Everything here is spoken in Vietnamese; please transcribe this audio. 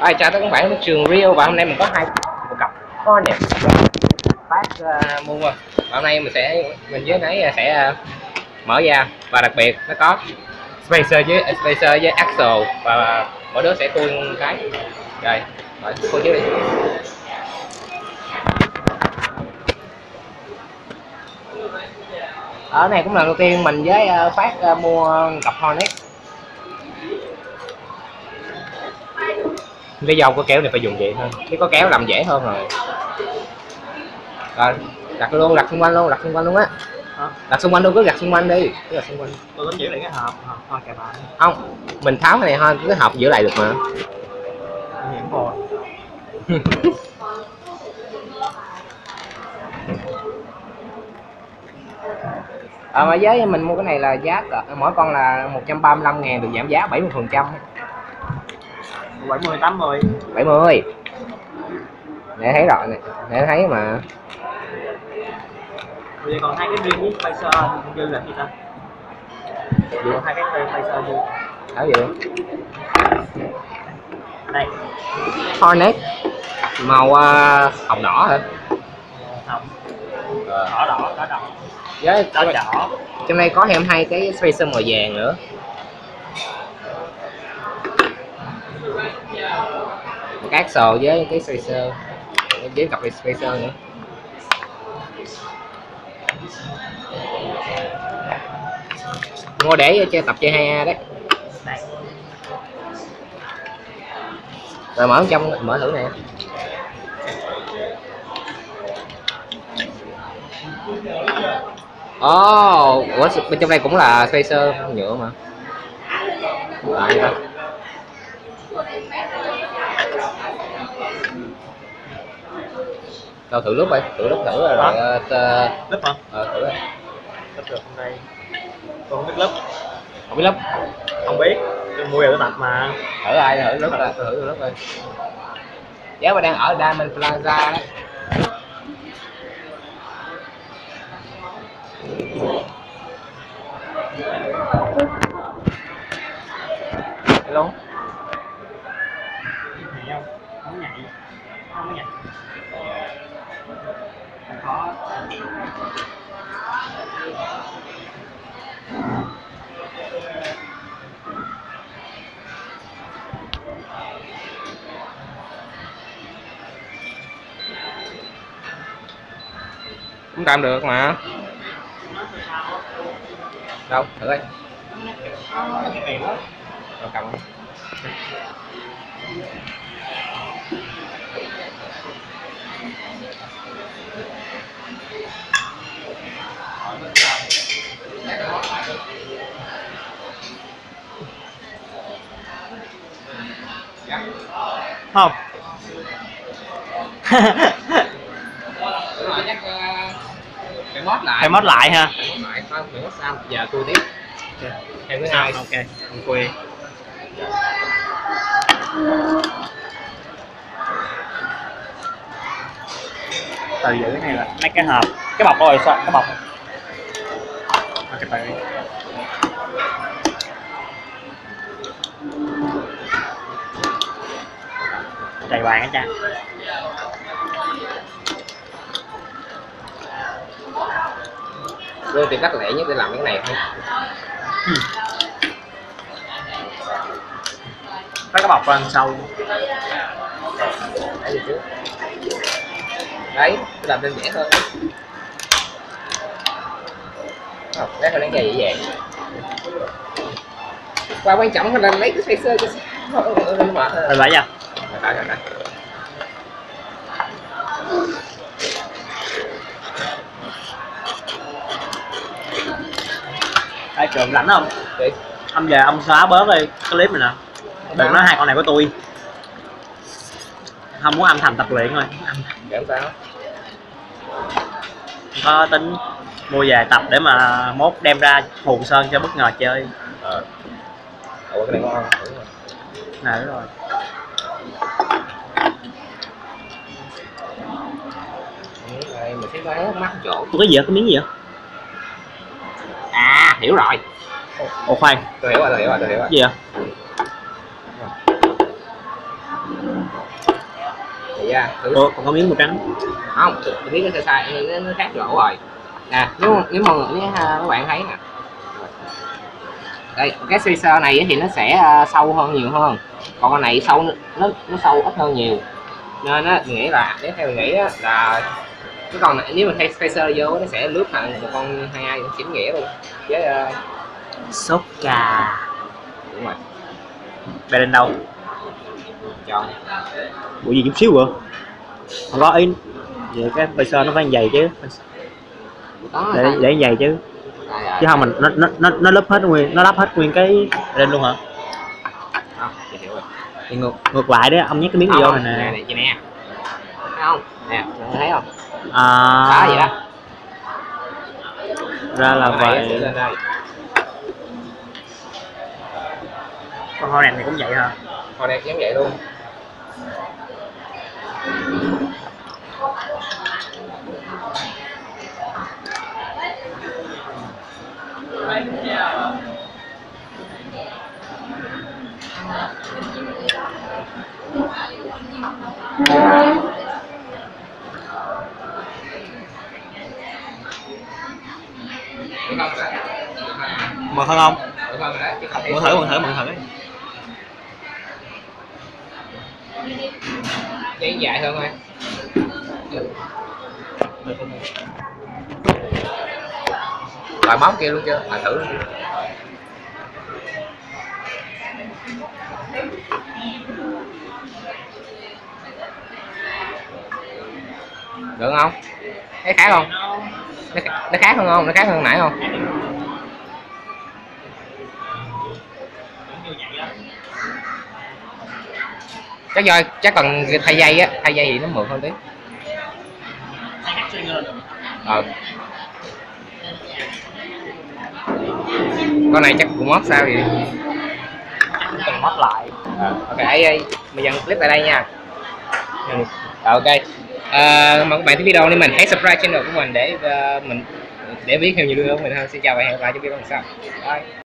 ai chào tất cả các bạn đến trường Rio và hôm nay mình có hai một cặp nè. Phát uh, mua và hôm nay mình sẽ mình với nãy ờ, sẽ uh, mở ra và đặc biệt nó có spacer với ờ, spacer với axle và mỗi đứa sẽ khui một cái. Rồi rồi khui trước đi. Ở này cũng là đầu tiên mình với uh, phát uh, mua cặp Hornet cái dâu có kéo này phải dùng vậy thôi. Chứ có kéo làm dễ hơn rồi. Rồi đặt luôn đặt xung quanh luôn đặt xung quanh luôn á. Đặt xung quanh luôn cứ đặt xung quanh đi cứ đặt xung quanh. Tôi tính giữ lại cái hộp hộp hoa cà bạn. Không mình tháo cái này thôi cứ hộp giữ lại được mà. Nhiễm rồi. À, mà giá mình mua cái này là giá cỡ- mỗi con là 135 ngàn được giảm giá 70 phần trăm 70 80 70 để thấy rồi này để thấy mà. Bây giờ còn hai cái riêng với Pfizer dư là gì ta? Còn hai cái tên Pfizer dư. Tháo gì đây. Hornet. Màu uh, hồng đỏ hả? Hồng. Ờ. đỏ đỏ đỏ đỏ. Với đỏ đỏ. Trong đây có thêm hai cái spacer màu vàng nữa một cái axle với cái spacer với cặp spacer nữa. Mua để cho tập chơi 2A đấy. Rồi mở trong mở thử nè. Ồ, oh, ủa bên trong đây cũng là spacer nhựa mà. Lại Đâu thử lúc đi, thử lúc thử rồi rồi ờ, tơ- lớp hả ờ, thử rồi. lớp được hôm nay tôi không biết lớp Không biết lúc. không biết tôi mua giờ tôi tập mà Thử ai thử lúc rồi, thử lúc rồi. Giá mà đang ở Diamond Plaza đấy. Cũng tạm được mà. Đâu, thử đây. Rồi cầm. Không. Phải mót lại. phải mót lại ha Phải mót lại không, phải mót sao? Giờ tôi tiếp. Em thứ hai. ok. Không quê từ giữ cái này là mấy cái hộp. Cái bọc rồi sao? Cái bọc. Ok từ bàn á cha Tôi tìm cách lẻ nhất để làm cái này thôi. có cái bọc bên sau. Đấy, tôi làm đơn giản hơn. Không, lát hơi đánh dày dễ dàng. Và quan trọng là lấy cái spacer cho mà rồi lại nha Rồi, rồi, rồi. Ai trường rảnh không? Đi. ông về ông xóa bớt đi cái clip này nè. Đừng nói hai con này của tôi. Không muốn âm thầm tập luyện thôi. Để sao? có tính mua về tập để mà mốt đem ra phù sơn cho bất ngờ chơi. Ờ. Ủa cái này ngon nè đúng rồi. Đây, mình sẽ có mắt chỗ. Ủa, cái gì vậy? Cái miếng gì vậy? à hiểu rồi. Ồ khoan. Tôi hiểu rồi tôi hiểu rồi tôi hiểu rồi. Gì vậy? Ra thử. Ủa, còn có miếng màu trắng không tôi biết sơ sai nó, nó khác chỗ rồi. Nè nếu nếu mà nếu ha, các bạn thấy nè. Đây cái spacer này thì nó sẽ à, sâu hơn nhiều hơn. Còn con này sâu nó nó sâu ít hơn nhiều. Nên á mình nghĩ là nếu theo mình nghĩ á, là cái con này nếu mà thay spacer vô nó sẽ lướt thành một con hai hai chính nghĩa luôn. Với uh, sốt cà. Đúng rồi. Đây lên đâu? Chọn. Bộ gì chút xíu rồi không có in vậy cái giờ nó phải dày chứ. Đó để để dày chứ. Đây rồi. chứ không mình nó nó nó nó lấp hết nguyên nó lắp hết nguyên cái lên luôn hả? Rồi. Thì ngược ngược lại đấy ông nhét cái miếng gì vô này nè. chị nè thấy không? Nè thấy không? à. Đó vậy đó. Ra là này vậy con hoa này thì cũng vậy hả? Con này giống vậy luôn. Được không? Mời hơn không mời thử mời thử mời thử Giấy dài hơn thôi Rồi móng kia luôn chưa? Mà thử luôn Được không? Thấy khác không? Nó, nó khác hơn không? Nó khác hơn nãy không? Chắc do chắc cần thay dây á, thay dây thì nó mượt hơn tí. Ờ. Con này chắc cũng mót sao vậy? cần móc lại Ờ, ok, ấy, mình dừng clip tại đây nha. Ừ. Ờ, ok. À, các bạn thích video nên mình hãy subscribe channel của mình để ờ, mình để biết thêm nhiều video của mình hơn. Xin chào và hẹn gặp lại trong video lần sau. Bye.